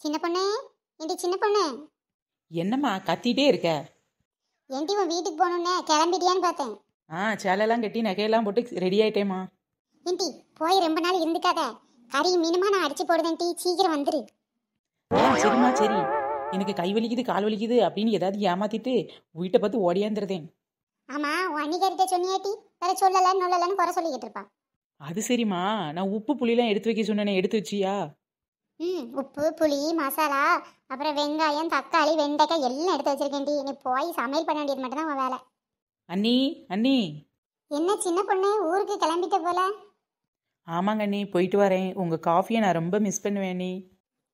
சின்ன பொண்ணு? ஏண்டி சின்ன பொண்ணு? என்னம்மா கத்திட்டே இருக்க? ஏண்டி உன் வீட்டுக்கு போகணுன்னே கிளம்பிட்டியான்னு பார்த்தேன். ஆ சேலையெல்லாம் கட்டி நகையெல்லாம் போட்டு ரெடி ஆயிட்டேம்மா. ஏண்டி போய் ரொம்ப நாள் இருந்துக்காத. கறி மீனுமா நான் அடிச்சு போடுதேன் டீ. சீக்கிரம் வந்துரு. ஆ சரிம்மா சரி. எனக்கு கை வலிக்குது கால் வலிக்குது அப்படின்னு ஏதாவது ஏமாத்திட்டு வீட்டை பார்த்து ஓடியாந்துருதேன். ஆமா உன் அன்னிக்காரிட்ட சொன்னியாட்டி வேற சொல்லல நொல்லலன்னு குறை சொல்லிக்கிட்டு இருப்பா. அது சரிம்மா. நான் உப்பு புளியெல்லாம் எடுத்து வைக்க சொன்னேனே எடுத்து வச்சியா? ம் உப்பு புளி மசாலா அப்புறம் வெங்காயம் தக்காளி வெண்டைக்காய் எல்லாம் எடுத்து வச்சிருக்கேன்டி நீ போய் சமையல் பண்ண வேண்டியது மட்டும் தான் உன் வேலை. அண்ணி அண்ணி. என்ன சின்ன பொண்ணு? ஊருக்கு கிளம்பிட்ட போல. ஆமாங்க அண்ணி போயிட்டு வரேன். உங்கள் காஃபியை நான் ரொம்ப மிஸ் பண்ணுவேன் அண்ணி.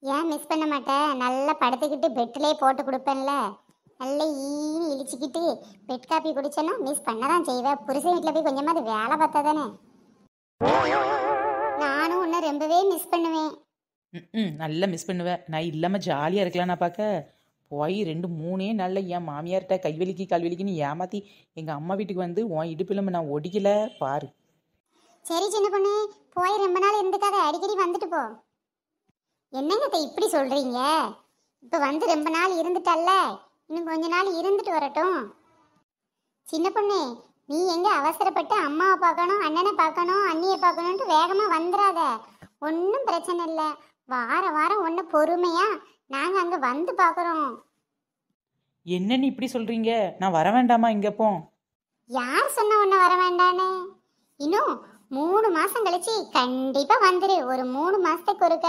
ஏன் மிஸ் பண்ண மாட்டேன் நல்லா படுத்துக்கிட்டு பெட்லேயே போட்டு கொடுப்பேன்ல. நல்லா ஈனி இழிச்சிக்கிட்டு பெட் காப்பி குடிச்சேன்னா மிஸ் பண்ண தான் செய்வேன் புருஷன் வீட்டில் போய் கொஞ்சமாவது வேலை பார்த்தா தானே. நானும் உன்னை ரொம்பவே மிஸ் பண்ணுவேன். ம், நல்லா மிஸ் பண்ணுவேன் நான் இல்லாமல் ஜாலியாக இருக்கலாம் நான் பார்க்க. போய் ரெண்டு மூணே நாளில் என் மாமியார்கிட்ட கை வலிக்கு கால் ஏமாற்றி எங்கள் அம்மா வீட்டுக்கு வந்து உன் இடுப்பிலம்பு நான் ஒடிக்கல பாரு. சரி சின்ன பொண்ணு. போய் ரொம்ப நாள் இருந்துக்காத. அடிக்கடி வந்துட்டு போ. என்னங்க அத்தை இப்படி சொல்றீங்க? இப்போ வந்து ரொம்ப நாள் இருந்துட்டல்ல. இன்னும் கொஞ்ச நாள் இருந்துட்டு வரட்டும். சின்ன பொண்ணு நீ எங்கே அவசரப்பட்டு அம்மாவை பார்க்கணும் அண்ணனை பார்க்கணும் அண்ணியை பார்க்கணுன்ட்டு வேகமாக வந்துடாத ஒன்றும் பிரச்சனை இல்லை. வார வாரம் ஒன்று பொறுமையா நாங்கள் அங்கே வந்து பார்க்குறோம் என்னன்னு இப்படி சொல்கிறீங்க நான் வர வேண்டாமா இங்கே போ. யார் சொன்ன ஒன்று வர வேண்டான்னு? இன்னும் மூணு மாசம் கழிச்சு கண்டிப்பா வந்துரு. ஒரு மூணு மாசத்துக்கு ஒருக்க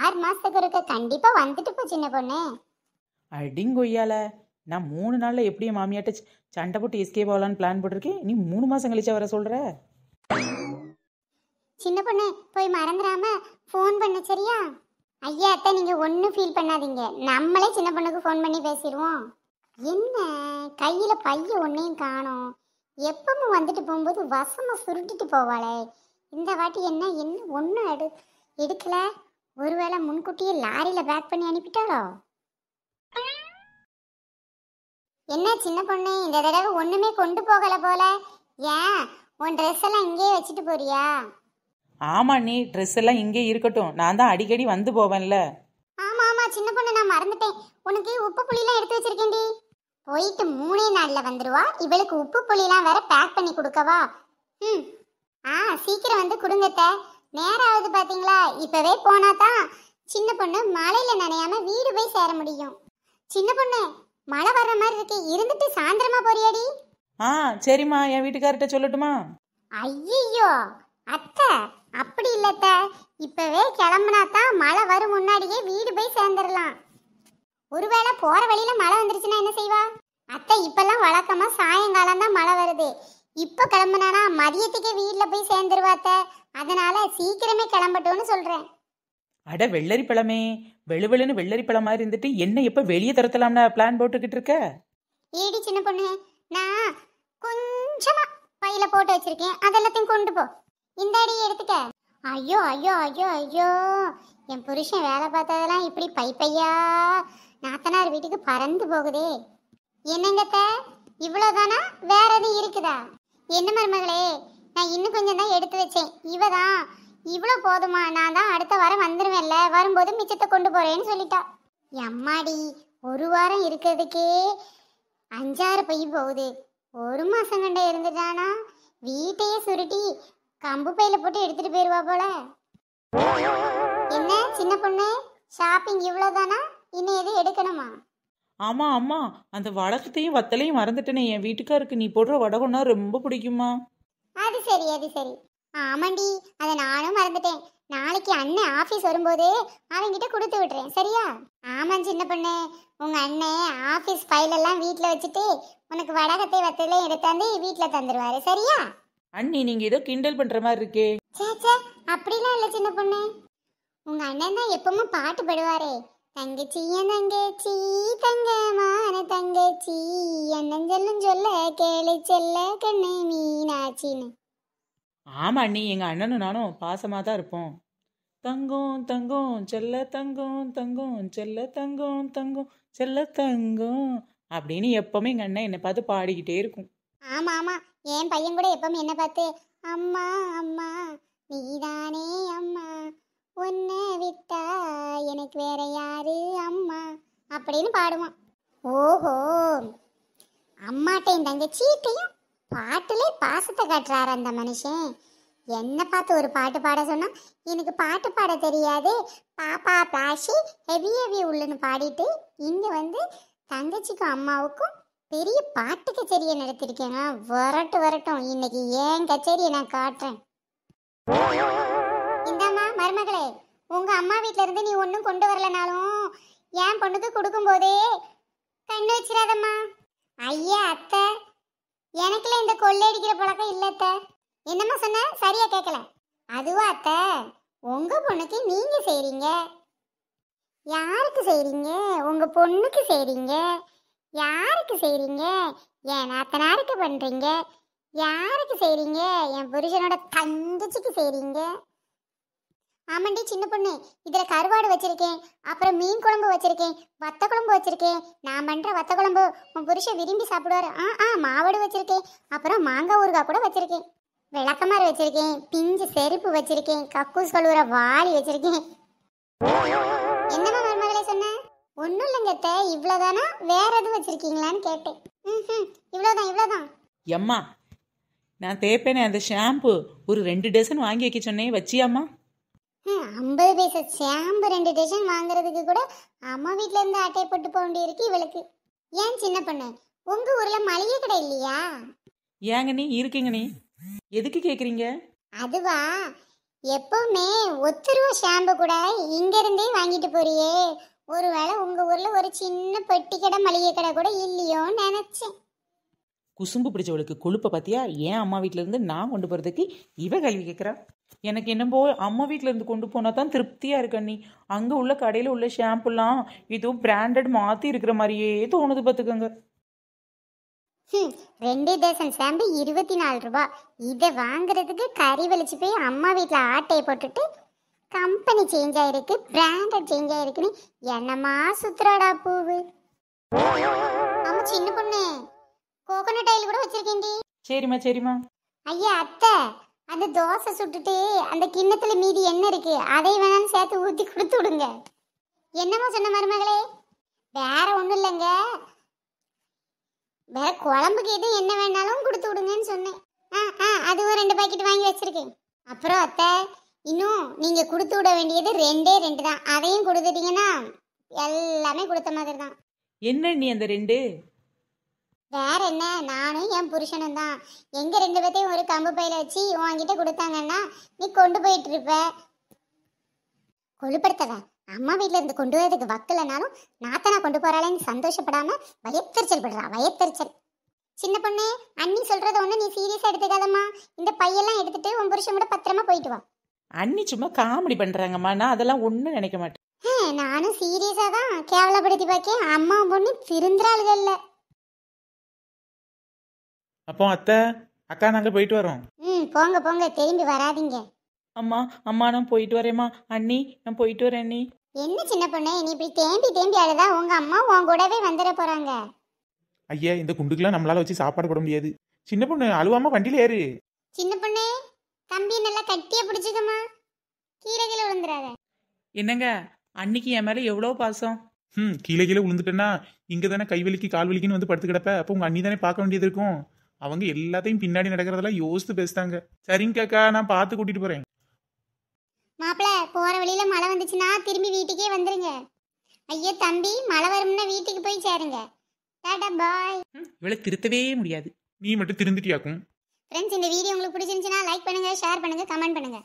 ஆறு மாசத்துக்கு ஒருக்க கண்டிப்பா வந்துட்டு போ சின்ன பொண்ணு. அடிங்கொய்யால. நான் மூணு நாளில் எப்படி என் மாமியாட்ட சண்டை போட்டு எஸ்கே போகலான்னு பிளான் போட்டிருக்கேன். நீ மூணு மாதம் கழிச்சா வர சொல்கிற சின்ன பொண்ணு போய் மறந்துடாம ஃபோன் பண்ண சரியா? ஐயா அத்தை நீங்கள் ஒன்றும் ஃபீல் பண்ணாதீங்க. நம்மளே சின்ன பொண்ணுக்கு ஃபோன் பண்ணி பேசிடுவோம். என்ன? கையில் பைய ஒன்றையும் காணோம். எப்பவும் வந்துட்டு போகும்போது வசமாக சுருட்டிட்டு போவாளே. இந்த வாட்டி என்ன என்ன ஒன்றும் எடு எடுக்கல? ஒருவேளை முன்கூட்டியே லாரியில் பேக் பண்ணி அனுப்பிட்டாளோ? என்ன சின்ன பொண்ணு இந்த தடவை ஒன்றுமே கொண்டு போகலை போல. ஏன்? உன் ட்ரெஸ் எல்லாம் இங்கேயே வச்சுட்டு போறியா? ஆமா நீ ட்ரெஸ் எல்லாம் இங்கே இருக்கட்டும். நான் தான் அடிக்கடி வந்து போவேன்ல. ஆமா ஆமா சின்ன பொண்ணு நான் மறந்துட்டேன். உனக்கு உப்பு புளிலாம் எடுத்து வச்சிருக்கேன்டி. போயிட்டு மூணே நாள்ல வந்துருவா. இவளுக்கு உப்பு புளிலாம் வேற பேக் பண்ணி கொடுக்கவா? ம். ஆ சீக்கிரம் வந்து கொடுங்கத்த நேரம் ஆகுது பாத்தீங்களா? இப்பவே போனா தான் சின்ன பொண்ணு மழையில நனையாம வீடு போய் சேர முடியும். சின்ன பொண்ணு மழை வர்ற மாதிரி இருக்கு. இருந்துட்டு சாயந்தரமா போறியாடி? ஆ சரிம்மா. என் வீட்டுக்கார்ட்ட சொல்லட்டுமா? ஐயோ அத்தை. அப்படி இல்லத்த. இப்பவே கிளம்புனா தான் மழை வரும் முன்னாடியே வீடு போய் சேர்ந்துடலாம் ஒருவேளை போற வழியில மழை வந்துருச்சுன்னா என்ன செய்வா? அத்தை இப்பெல்லாம் வழக்கமா சாயங்காலம் தான் மழை வருது. இப்ப கிளம்புனானா மதியத்துக்கே வீட்ல போய் சேர்ந்துருவாத்த அதனால சீக்கிரமே கிளம்பட்டும்னு சொல்றேன். அட வெள்ளரி பழமே. வெளுவெளுன்னு வெள்ளரி பழம் மாதிரி இருந்துட்டு என்ன எப்போ வெளியே துரத்தலாம்னு பிளான் போட்டுக்கிட்டு இருக்க? ஏடி சின்ன பொண்ணு நான் கொஞ்சமா பையில போட்டு வச்சிருக்கேன். அதெல்லாத்தையும் கொண்டு போ. இந்தாடி எடுத்துக்க. ஐயோ ஐயோ ஐயோ ஐயோ. என் புருஷன் வேலை பார்த்ததெல்லாம் இப்படி பை பையா. நாத்தனார் வீட்டுக்கு பறந்து போகுதே. என்னங்கத்த? இவ்வளவுதானா? வேற எதுவும் இருக்குதா? என்ன மருமகளே? நான் இன்னும் கொஞ்சம் தான் எடுத்து வச்சேன். இவ தான் இவ்வளோ போதுமா? நான் தான் அடுத்த வாரம் வந்துருவேன்ல. வரும்போது மிச்சத்தை கொண்டு போறேன்னு சொல்லிட்டா. எம்மாடி ஒரு வாரம் இருக்கிறதுக்கே அஞ்சாறு பை போகுது. ஒரு மாசம் கண்ட இருந்துட்டானா? வீட்டையே சுருட்டி கம்பு பையில போட்டு எடுத்துட்டு போயிருவா போல. என்ன சின்ன பொண்ணு? ஷாப்பிங் இவ்வளவுதானா? இன்னும் எதுவும் எடுக்கணுமா? ஆமா அம்மா அந்த வடகத்தையும் வத்தலையும் மறந்துட்டேனே. என் வீட்டுக்காருக்கு நீ போடுற வடகம்னா ரொம்ப பிடிக்குமா? அது சரி அது சரி. ஆமாண்டி அதை நானும் மறந்துட்டேன். நாளைக்கு அண்ணன் ஆஃபீஸ் வரும்போது அவன்கிட்ட கொடுத்து விட்டுறேன். சரியா? ஆமாம் சின்ன பொண்ணு. உங்க அண்ணன் ஆஃபீஸ் ஃபைல் எல்லாம் வீட்டில் வச்சுட்டு உனக்கு வடகத்தை வத்தலையும் எடுத்தாந்து வீட்டில் தந்துடுவாரு சரியா? அண்ணி நீங்க ஏதோ கிண்டல் பண்ற மாதிரி இருக்கே. சே சே அப்படிலாம் இல்லை சின்ன பொண்ணு. உங்க அண்ணன் தான் எப்பவும் பாட்டு பாடுவாரே. தங்கச்சி என் தங்கச்சி தங்கமான தங்கச்சி அண்ணன் சொல்லும் சொல்ல கேளு செல்ல கண்ணு மீனாச்சின்னு ஆமா அண்ணி எங்க அண்ணனும் நானும் பாசமா தான் இருப்போம். தங்கம் தங்கம் செல்ல தங்கம் தங்கம் செல்ல தங்கம் தங்கம் செல்ல தங்கம் அப்படின்னு எப்பவுமே எங்க அண்ணன் என்னை பார்த்து பாடிக்கிட்டே இருக்கும். ஆமா ஆமா. என் பையன் கூட எப்பவும் என்ன பார்த்து அம்மா அம்மா நீதானே அம்மா. உன்னை விட்டா எனக்கு வேற யாரு அம்மா? அப்படின்னு பாடுவான். ஓஹோ. அம்மாட்டையும் தங்கச்சிட்டையும் பாட்டுலே பாசத்தை காட்டுறாரு அந்த மனுஷன். என்னை பார்த்து ஒரு பாட்டு பாட சொன்னால் எனக்கு பாட்டு பாட தெரியாது. பாப்பா பிளாஷி ஹெவி ஹெவி உள்ளுன்னு பாடிட்டு இங்கே வந்து தங்கச்சிக்கும் அம்மாவுக்கும் பெரிய பாட்டு கச்சேரியை நடத்திருக்கேங்க வரட்டு வரட்டும் இன்னைக்கு ஏன் கச்சேரியை நான் காட்டுறேன்? இந்தாம்மா மருமகளே உங்க அம்மா வீட்ல இருந்து நீ ஒன்றும் கொண்டு வரலனாலும் என் பொண்ணுக்கு கொடுக்கும்போதே கண்ணு வச்சிடாதம்மா. ஐயா அத்தை எனக்குல இந்த கொள்ளையடிக்கிற பழக்கம் இல்லை அத்தை. என்னம்மா சொன்ன? சரியா கேட்கல அதுவா அத்தை உங்க பொண்ணுக்கு நீங்க செய்றீங்க? யாருக்கு செய்றீங்க? உங்க பொண்ணுக்கு செய்றீங்க? யாருக்கு செய்றீங்க? என் நாத்தனாருக்கு பண்றீங்க? யாருக்கு செய்றீங்க? என் புருஷனோட தங்கச்சிக்கு செய்றீங்க? ஆமாண்டி சின்ன பொண்ணு. இதுல கருவாடு வச்சிருக்கேன். அப்புறம் மீன் குழம்பு வச்சிருக்கேன். வத்த குழம்பு வச்சிருக்கேன். நான் பண்ற வத்த குழம்பு உன் புருஷன் விரும்பி சாப்பிடுவாரு. ஆ ஆ மாவடு வச்சிருக்கேன். அப்புறம் மாங்காய் ஊறுகாய் கூட வச்சிருக்கேன். விளக்கமாறு வச்சிருக்கேன். பிஞ்சு செருப்பு வச்சிருக்கேன். கக்கூஸ் கழுவுற வாளி வச்சிருக்கேன். என்னம்மா ஒன்றும் இல்லைங்க அத்தை. இவ்வளோதானா வேற எதுவும் வச்சிருக்கீங்களான்னு கேட்டேன். ம் இவ்வளோதான் இவ்வளோதான் எம்மா நான் தேய்ப்பேனே அந்த ஷாம்பு ஒரு ரெண்டு டசன் வாங்கி வைக்க சொன்னேன். வச்சியாம்மா? ஹம், ஐம்பது பைசா ஷாம்பு ரெண்டு டஜன் வாங்குறதுக்கு கூட அம்மா வீட்ல இருந்து அட்டை போட்டு போக வேண்டியிருக்கு இவளுக்கு. ஏன் சின்ன பொண்ணு? உங்க ஊர்ல மளிகை கடை இல்லையா? ஏங்க நீ? இருக்கீங்க நீ? எதுக்கு கேட்குறீங்க அதுவா? எப்பவுமே ஒத்து ரூபா ஷாம்பு கூட இங்க இருந்தே வாங்கிட்டு போறியே. ஒருவேளை உங்க ஊர்ல ஒரு சின்ன பெட்டி கடை மளிகை கடை கூட இல்லையோன்னு நினைச்சேன். குசும்பு பிடிச்சவளுக்கு கொழுப்பை பார்த்தியா? ஏன் அம்மா வீட்ல இருந்து நான் கொண்டு போகிறதுக்கு இவ கேள்வி கேட்குறா? எனக்கு என்னமோ அம்மா வீட்ல இருந்து கொண்டு போனால் தான் திருப்தியாக இருக்க நீ அங்கே உள்ள கடையில் உள்ள ஷாம்புலாம் இதுவும் பிராண்டட் மாற்றி இருக்கிற மாதிரியே தோணுது பார்த்துக்கோங்க. ரெண்டு டசன் ஷாம்பு இருபத்தி நாலு ரூபாய். இதை வாங்குறதுக்கு கறி வலிச்சு போய் அம்மா வீட்டில் ஆட்டையை போட்டுட்டு கம்பெனி சேஞ்ச் ஆயிருக்கு பிராண்டட் சேஞ்ச் ஆயிருக்குன்னு என்னமா சுத்துறாடா பூவு? ஆமா சின்ன பொண்ணு. கோகோனட் ஆயில் கூட வச்சிருக்கேன்டி. சரிம்மா சரிம்மா. ஐயா அத்தை அந்த தோசை சுட்டுட்டு அந்த கிண்ணத்துல மீதி என்ன இருக்கு அதை வேணாலும் சேர்த்து ஊத்தி கொடுத்து விடுங்க. என்னமோ சொன்ன மருமகளே? வேற ஒண்ணும் இல்லைங்க. வேற குழம்புக்கு எதுவும் என்ன வேணாலும் கொடுத்து விடுங்கன்னு சொன்னேன். ஆ ஆ அதுவும் ரெண்டு பாக்கெட் வாங்கி வச்சிருக்கேன். அப்புறம் அத்தை இன்னும் நீங்க கொடுத்து விட வேண்டியது ரெண்டே ரெண்டு தான். அதையும் கொடுத்துட்டீங்கன்னா எல்லாமே கொடுத்த மாதிரி தான். என்ன நீ அந்த ரெண்டு? வேற என்ன? நானும் என் புருஷனும் தான். எங்க ரெண்டு பேர்த்தையும் ஒரு கம்பு பையில வச்சு உன்கிட்ட கொடுத்தாங்கன்னா நீ கொண்டு போயிட்டு இருப்ப. கொழுப்படுத்தவ அம்மா வீட்ல இருந்து கொண்டு வரதுக்கு வக்கலனாலும் நாத்தனா கொண்டு போறாளேன்னு சந்தோஷப்படாம வயத்தெரிச்சல் படுறா. வயத்தெரிச்சல் சின்ன பொண்ணு அண்ணி சொல்றத ஒண்ணு நீ சீரியஸா எடுத்துக்காதம்மா. இந்த பையெல்லாம் எடுத்துட்டு உன் புருஷன் கூட பத்திரமா போயிட்டு வா. அண்ணி சும்மா காமெடி பண்ணுறாங்கம்மா நான் அதெல்லாம் ஒன்றும் நினைக்க மாட்டேன். நானும் சீரியஸா தான் கேவலப்படுத்தி பார்க்கேன். அம்மா பொண்ணு திருந்துறாளுகள்ல. அப்போ அத்தை அக்கா நாங்கள் போயிட்டு வரோம். ம் போங்க போங்க. திரும்பி வராதீங்க. அம்மா அம்மா நான் போயிட்டு வரேம்மா. அண்ணி நான் போயிட்டு வரேன் அண்ணி. என்ன சின்ன பொண்ணு நீ இப்படி தேம்பி தேம்பி அழுதா உங்க அம்மா உன் கூடவே வந்துட போறாங்க. ஐயா இந்த குண்டுக்கெல்லாம் நம்மளால வச்சு சாப்பாடு போட முடியாது. சின்ன பொண்ணு அழுவாம வண்டியில ஏறு. சின்ன பொண்ணு தம்பி நல்லா கட்டியா பிடிச்சுக்கம்மா விழுந்துடாத என்னங்க? அன்னிக்கு என் மேலே எவ்வளோ பாசம்? ம் கீழே கீழே விழுந்துட்டேன்னா இங்க தானே கை வலிக்கு கால் வலிக்குன்னு வந்து படுத்து கிடப்ப. அப்போ உங்க அண்ணி தானே பார்க்க வேண்டியது இருக்கும். அவங்க எல்லாத்தையும் பின்னாடி நடக்கிறதெல்லாம் யோசித்து பேசுதாங்க. சரிங்க அக்கா நான் பார்த்து கூட்டிட்டு போறேன். மாப்பிள போற வழியில மழை வந்துச்சுன்னா திரும்பி வீட்டுக்கே வந்துருங்க. ஐயோ தம்பி மழை வரும்னா வீட்டுக்கு போய் சேருங்க. டாடா பாய். இவளை திருத்தவே முடியாது. நீ மட்டும் திருந்துட்டியாக்கும். ஃப்ரெண்ட்ஸ் இந்த வீடியோ உங்களுக்கு பிடிச்சிருந்துச்சுன்னா லைக் பண்ணுங்க ஷேர் பண்ணுங்க கமெண்ட் பண்ணுங்க.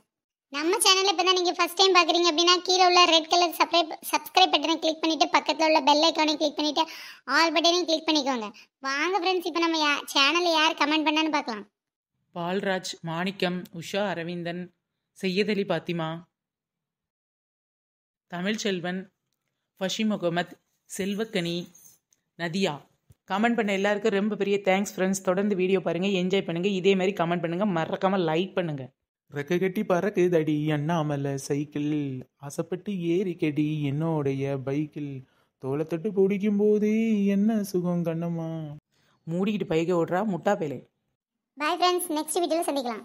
நம்ம சேனல் இப்போ தான் நீங்கள் ஃபஸ்ட் டைம் பார்க்குறீங்க அப்படின்னா கீழே உள்ள ரெட் கலர் சப்ஸ்கிரைப் சப்ஸ்கிரைப் பட்டனை கிளிக் பண்ணிட்டு பக்கத்தில் உள்ள பெல் ஐக்கானையும் கிளிக் பண்ணிட்டு ஆல் பட்டனையும் கிளிக் பண்ணிக்கோங்க. வாங்க ஃப்ரெண்ட்ஸ் இப்போ நம்ம யா சேனல்ல யார் கமெண்ட் பண்ணான்னு பார்க்கலாம் பால்ராஜ் மாணிக்கம் உஷா அரவிந்தன் செய்யதலி பாத்திமா தமிழ்ச்செல்வன் ஃபஷி முகமத் செல்வக்கனி நதியா. கமெண்ட் பண்ண எல்லாருக்கும் ரொம்ப பெரிய தேங்க்ஸ் ஃப்ரெண்ட்ஸ் தொடர்ந்து வீடியோ பாருங்கள் என்ஜாய் பண்ணுங்கள் இதே மாதிரி கமெண்ட் பண்ணுங்கள் மறக்காமல் லைக் பண்ணுங்கள் ரெக்க கட்டி பறக்குதடி அண்ணாமலை சைக்கிள். ஆசைப்பட்டு ஏறிக்கடி என்னோடைய பைக்கில் தோளத்தட்டு பிடிக்கும் போது என்ன சுகம் கண்ணம்மா? மூடிக்கிட்டு பைக ஓடுறா முட்டா பேலே பாய் ஃப்ரெண்ட்ஸ் நெக்ஸ்ட் வீடியோவில் சந்திக்கலாம்.